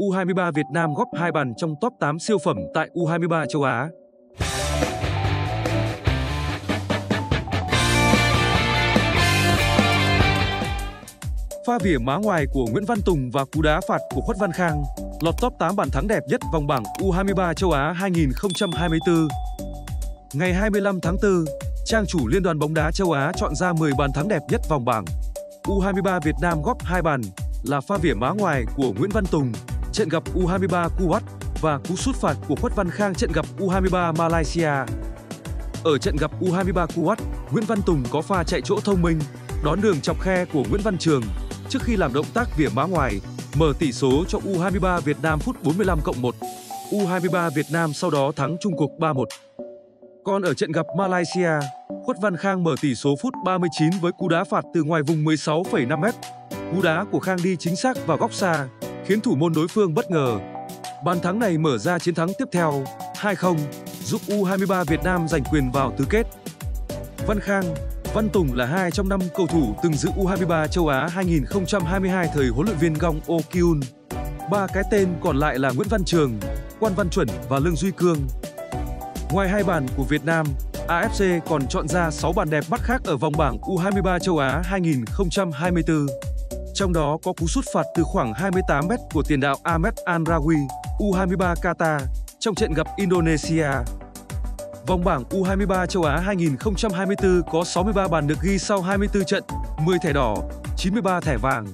U23 Việt Nam góp 2 bàn trong top 8 siêu phẩm tại U23 châu Á. Pha vỉa má ngoài của Nguyễn Văn Tùng và cú đá phạt của Khuất Văn Khang lọt top 8 bàn thắng đẹp nhất vòng bảng U23 châu Á 2024. Ngày 25 tháng 4, trang chủ Liên đoàn bóng đá châu Á chọn ra 10 bàn thắng đẹp nhất vòng bảng. U23 Việt Nam góp 2 bàn là pha vỉa má ngoài của Nguyễn Văn Tùng, trận gặp U23 Kuwait và cú sút phạt của Khuất Văn Khang trận gặp U23 Malaysia. Ở trận gặp U23 Kuwait, Nguyễn Văn Tùng có pha chạy chỗ thông minh, đón đường chọc khe của Nguyễn Văn Trường trước khi làm động tác vỉa má ngoài, mở tỷ số cho U23 Việt Nam phút 45 cộng 1. U23 Việt Nam sau đó thắng chung cuộc 3-1. Còn ở trận gặp Malaysia, Khuất Văn Khang mở tỷ số phút 39 với cú đá phạt từ ngoài vùng 16,5m. Cú đá của Khang đi chính xác vào góc xa, khiến thủ môn đối phương bất ngờ. Bàn thắng này mở ra chiến thắng tiếp theo 2-0, giúp U23 Việt Nam giành quyền vào tứ kết. Văn Khang, Văn Tùng là hai trong năm cầu thủ từng giữ U23 châu Á 2022 thời huấn luyện viên Gong Oh Kyun. Ba cái tên còn lại là Nguyễn Văn Trường, Quan Văn Chuẩn và Lương Duy Cương. Ngoài hai bàn của Việt Nam, AFC còn chọn ra 6 bàn đẹp mắt khác ở vòng bảng U23 châu Á 2024. Trong đó có cú sút phạt từ khoảng 28 m của tiền đạo Ahmed Al-Rawi, U23 Qatar, trong trận gặp Indonesia. Vòng bảng U23 châu Á 2024 có 63 bàn được ghi sau 24 trận, 10 thẻ đỏ, 93 thẻ vàng.